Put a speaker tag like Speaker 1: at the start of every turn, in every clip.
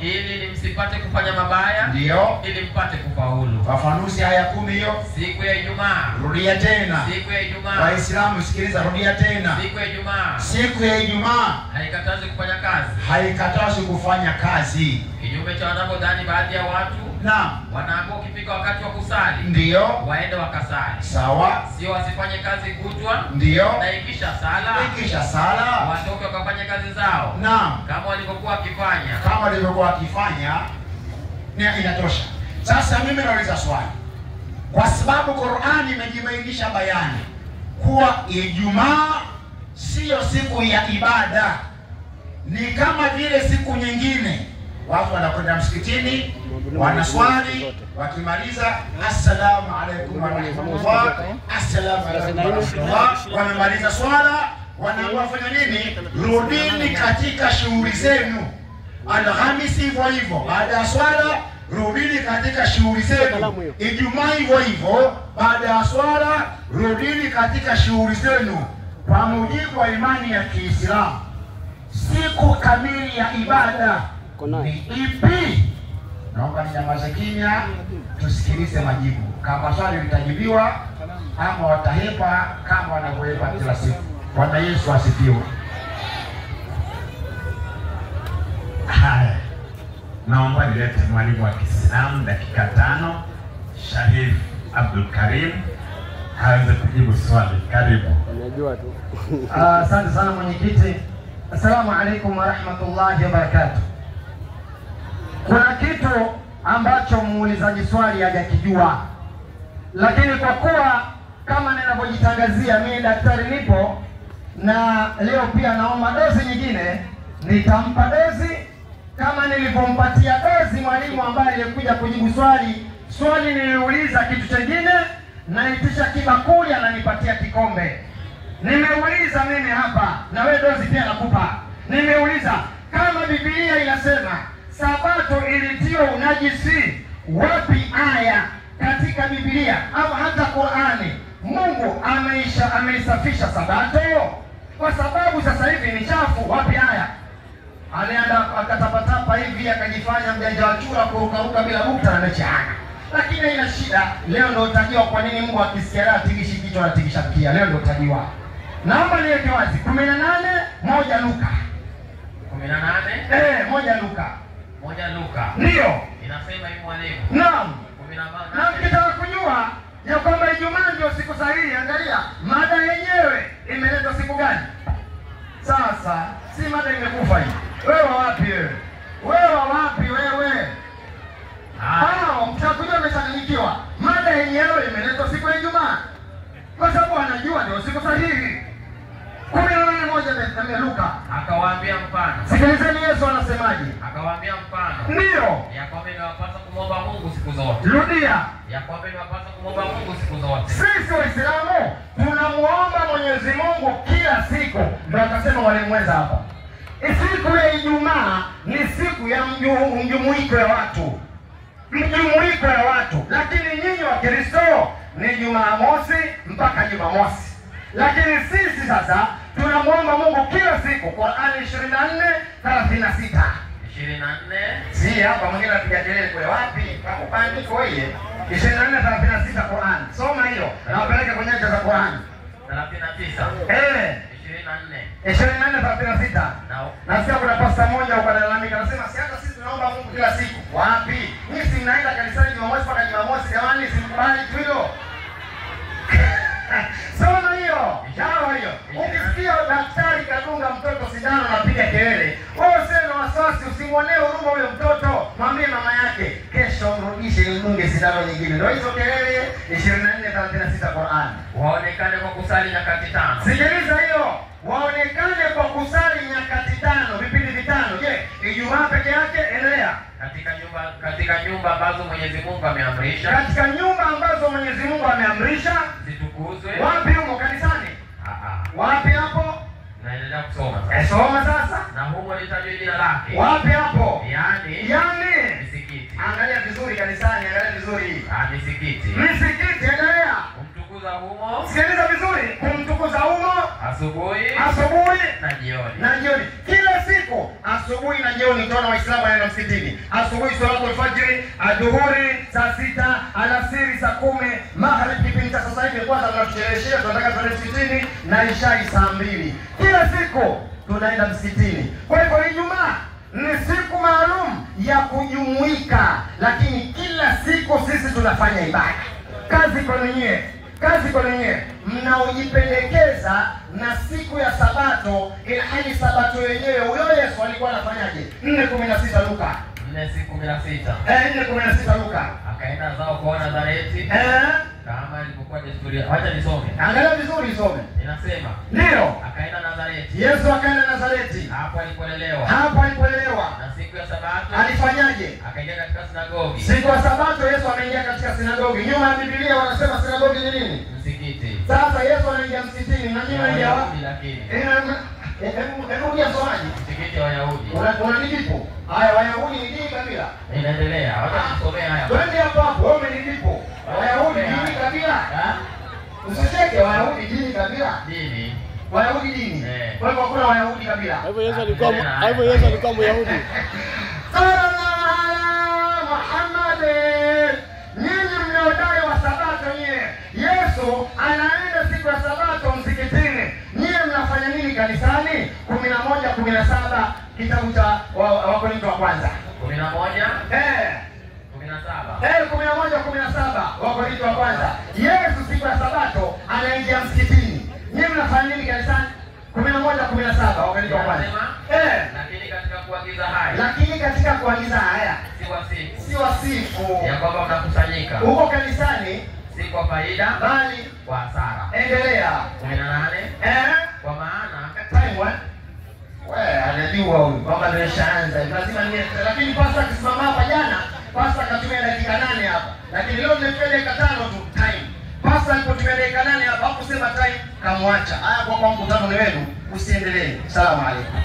Speaker 1: ili msipate kufanya mabaya
Speaker 2: ndio.
Speaker 1: ili mpate kufaulu.
Speaker 2: Fafanusi haya kumi hiyo.
Speaker 1: Siku ya ijumaa.
Speaker 2: Rudia tena.
Speaker 1: Siku ya ijumaa.
Speaker 2: Waislamu sikiliza rudia tena.
Speaker 1: Siku ya ijumaa.
Speaker 2: Siku ya ijumaa.
Speaker 1: Haikatazi kufanya kazi.
Speaker 2: Haikatazi kufanya kazi.
Speaker 1: Kinyume cha wanavyodhani baadhi ya watu
Speaker 2: naam.
Speaker 1: Wanaambiwa ukifika wakati wa kusali.
Speaker 2: Ndio.
Speaker 1: Waende wakasali.
Speaker 2: Sawa.
Speaker 1: Sio wasifanye kazi kutwa.
Speaker 2: Ndio.
Speaker 1: Na ikisha sala.
Speaker 2: Ikisha sala.
Speaker 1: Watoke wakafanye kazi zao.
Speaker 2: Naam.
Speaker 1: Kama walivyokuwa wakifanya.
Speaker 2: Kama walivyokuwa wakifanya ni- inatosha. Sasa mimi nauliza swali. Kwa sababu qurani imejibainisha bayani kuwa ijumaa siyo siku ya ibada ni kama vile siku nyingine watu wanakwenda msikitini wanaswali wakimaliza assalamu alaikum warahmatullah assalamu alaikum warahmatullah wamemaliza swala wanaambiwa fanya nini? Rudini katika shughuli zenu. Alhamisi hivyo hivyo baada ya swala rudini katika shughuli zenu. Ijumaa hivyo hivyo baada ya swala rudini katika shughuli zenu. Kwa mujibu wa imani ya kiislamu siku kamili ya ibada ipi naomba ninyamaze kimya tusikilize majibu kama swali litajibiwa ama watahepa kama wanavyohepa kila siku bwana yesu asifiwe
Speaker 3: Haya, naomba nilete mwalimu wa Kiislamu dakika tano, Sharif Abdul Karim aweze kujibu swali. Karibu.
Speaker 4: Unajua tu.
Speaker 5: Asante Asante sana mwenyekiti. Assalamu alaikum warahmatullahi wabarakatuh. Kitu ambacho muulizaji swali hajakijua, lakini kwa kuwa kama ninavyojitangazia mimi daktari nipo na leo pia naomba dozi nyingine, nitampa dozi kama nilivyompatia dozi mwalimu ambaye alikuja kujibu swali. Swali niliuliza kitu chengine, naitisha kibakuli, ananipatia kikombe. Nimeuliza mimi hapa na wewe dozi pia nakupa. Nimeuliza kama Biblia inasema sabato ilitiwa unajisi, wapi aya katika Biblia au hata Qurani Mungu ameisha ameisafisha sabato? Kwa sababu sasa hivi ni chafu, wapi aya? Alienda akatapatapa hivi akajifanya mjanja wa chura kurukaruka bila bukta na mechi hana. Lakini ina shida. Leo ndio utajiwa kwa nini Mungu akisikia raha tikishi kichwa atigisha mkia. Leo ndio utajiwa. Naomba niweke wazi 18 moja Luka.
Speaker 1: kumi na nane
Speaker 5: Eh, moja Luka.
Speaker 1: Moja Luka
Speaker 5: Ndio.
Speaker 1: inasema hivi mwalimu
Speaker 5: Naam.
Speaker 1: na
Speaker 5: mkitaka kujua ya kwamba Ijumaa ndio siku sahihi, angalia mada yenyewe imeletwa siku gani? Sasa si mada imekufa hii. Wewe wapi wewe? Wewe wa wapi wewe? Hao mtakuja umechanganyikiwa. Mada yenyewe imeletwa siku ya Ijumaa, kwa sababu anajua ndio siku sahihi. Bethlehem Luka.
Speaker 1: akawaambia mfano
Speaker 5: Sikilizeni Yesu anasemaje.
Speaker 1: akawaambia mfano
Speaker 5: Ndio.
Speaker 1: ya kwamba inawapasa kumwomba Mungu siku zote
Speaker 5: rudia.
Speaker 1: ya kwamba inawapasa kumwomba Mungu siku zote
Speaker 5: Sisi Waislamu tunamuomba Mwenyezi Mungu kila siku, ndio akasema walimweza hapa. Siku ya Ijumaa ni siku ya mju- mjumuiko ya watu, mjumuiko ya watu, lakini nyinyi wa Kristo ni Jumamosi mpaka Jumamosi, lakini sisi sasa tunamwomba Mungu kila siku. Qurani 24 36
Speaker 1: ishirini na nne
Speaker 5: si hapa mwingine anapiga kelele kule wapi? Kakupandiko wewe. 24 36 Qur'an. Soma hiyo. Na kwenye aya za Qur'an.
Speaker 1: thelathini na tisa
Speaker 5: Eh,
Speaker 1: ishirini na nne
Speaker 5: 24 36.
Speaker 1: na
Speaker 5: Nasikia kuna pasta moja ukalalamika anasema si hata sisi tunaomba Mungu kila siku. Wapi? Mimi si naenda kanisani Jumamosi mpaka Jumamosi jamani, simkubali tu hilo. Usimwonee huruma huyo mtoto. Mwambie mama yake, kesho mrudishe nimdunge sindano nyingine. Ndio hizo kelele 24 36 Qur'an.
Speaker 1: waonekane kwa kusali nyakati tano
Speaker 5: Sikiliza hiyo. Waonekane kwa kusali nyakati tano, vipindi vitano. Je, Ijumaa peke yake? Endelea.
Speaker 1: katika nyumba katika nyumba ambazo Mwenyezi Mungu ameamrisha
Speaker 5: Katika nyumba ambazo Mwenyezi Mungu ameamrisha,
Speaker 1: zitukuzwe.
Speaker 5: wapi humo kanisani?
Speaker 1: Ah, ah.
Speaker 5: Wapi hapo?
Speaker 1: Naendelea kusoma
Speaker 5: Eh,
Speaker 1: sasa.
Speaker 5: Soma sasa.
Speaker 1: Na humo litajwa jina lake,
Speaker 5: Wapi hapo?
Speaker 1: yaani
Speaker 5: Yaani,
Speaker 1: misikiti.
Speaker 5: angalia vizuri kanisani, angalia vizuri.
Speaker 1: Ah, misikiti
Speaker 5: Misikiti, endelea.
Speaker 1: kumtukuza humo
Speaker 5: Sikiliza vizuri, kumtukuza humo
Speaker 1: asubuhi
Speaker 5: asubuhi
Speaker 1: na jioni.
Speaker 5: na jioni, kila siku asubuhi na jioni. utaona Waislamu wanaenda msikitini. Asubuhi salatu alfajiri, adhuhuri saa sita, alasiri saa kumi, magharibi kipindi cha sasa hivi kwanza mnatucheleweshea, tunataka tuende msikitini na ishai saa mbili. Kila siku tunaenda msikitini. Kwa hivyo Ijumaa ni siku maalum ya kujumuika, lakini kila siku sisi tunafanya ibada. Kazi kwenu nyie, kazi kwenu nyie mnaojipendekeza na siku ya Sabato, ilhali Sabato yenyewe huyo Yesu alikuwa anafanyaje? nne kumi na sita Luka
Speaker 1: nne
Speaker 5: eh, nne kumi na sita Luka
Speaker 1: akaenda zao kuona Nazareti
Speaker 5: eh,
Speaker 1: kama ilivyokuwa Acha nisome,
Speaker 5: angalia vizuri, isome.
Speaker 1: inasema
Speaker 5: Ndio.
Speaker 1: akaenda Nazareti,
Speaker 5: Yesu akaenda Nazareti,
Speaker 1: hapo alipolelewa,
Speaker 5: hapo alipolelewa.
Speaker 1: na siku ya Sabato
Speaker 5: alifanyaje?
Speaker 1: akaingia katika sinagogi,
Speaker 5: Siku ya Sabato Yesu ameingia katika sinagogi. Nyuma ya Biblia wanasema sinagogi ni nini?
Speaker 1: msikiti
Speaker 5: Sasa Yesu anaingia msikitini na nyuma ya wapi?
Speaker 1: Lakini
Speaker 5: Eh, eh, hebu- somaji.
Speaker 1: msikiti wa Wayahudi
Speaker 5: Una- Unanijibu. Haya, Wayahudi ni dini kabila.
Speaker 1: inaendelea. Wacha nisomee haya
Speaker 5: Twende hapo hapo, wewe umenijibu. Wayahudi dini kabila dini Wayahudi dini. Kwa hivyo hakuna Wayahudi kabila.
Speaker 4: Hivyo Yesu alikuwa hivyo Yesu alikuwa Myahudi.
Speaker 5: Sallallahu ala Muhammad. Nyinyi mnaodai wa sabato nyie. Yesu anaenda siku ya sabato msikitini. Nyie mnafanya nini kanisani? 11 17 kitabu cha Wakorintho wa kwanza.
Speaker 1: 11
Speaker 5: Tarehe
Speaker 1: kumi
Speaker 5: moja kumi na saba Wakorintho wa kwanza, Yesu siku ya Sabato anaingia msikitini. Nyinyi mnafanya nini kanisani? kumi na moja kumi na saba Wakorintho wa kwanza. Eh.
Speaker 1: Lakini katika kuagiza haya,
Speaker 5: lakini katika
Speaker 1: si wasifu, ya kwamba mnakusanyika
Speaker 5: huko kanisani,
Speaker 1: si kwa faida
Speaker 5: bali
Speaker 1: kwa hasara.
Speaker 5: Endelea
Speaker 1: kumi na nane.
Speaker 5: Eh,
Speaker 1: kwa maana
Speaker 5: time one anajua huyu kwamba nimeshaanza lazima niwe, lakini pasta akisimama hapa jana pasta akatumia dakika nane hapa, lakini leo nimepea dakika tano tu time. Pasta alipotumia dakika nane hapa hakusema time, kamwacha. Haya, kwa kwa mkutano ni wenu, usiendelee. Salamu alaykum.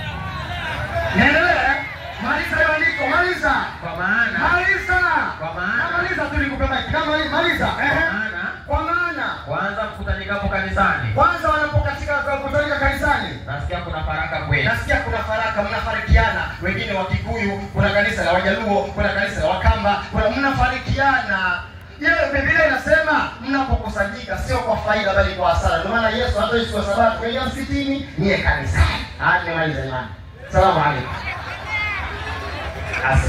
Speaker 5: Niendelee. Maliza hiyo andiko, maliza.
Speaker 1: kwa maana
Speaker 5: Maliza.
Speaker 1: Kwa maana-
Speaker 5: Maliza tu nikupe mic. Kama maliza. Ehe. Kwa maana
Speaker 1: kwanza mkusanyikapo kanisani
Speaker 5: kwanza wanapokatika kukutanika kanisani
Speaker 1: nasikia kuna faraka kweli.
Speaker 5: nasikia kuna faraka, mnafarikiana, wengine wa Kikuyu, kuna kanisa la Wajaluo, kuna kanisa la Wakamba, mnafarikiana. ile Biblia inasema mnapokusanyika sio kwa faida bali kwa hasara. Ndio maana Yesu hata siku ya Sabato kaingia msikitini, niye kanisani. Hadi nimaliza imani. Salamu.
Speaker 3: Asante.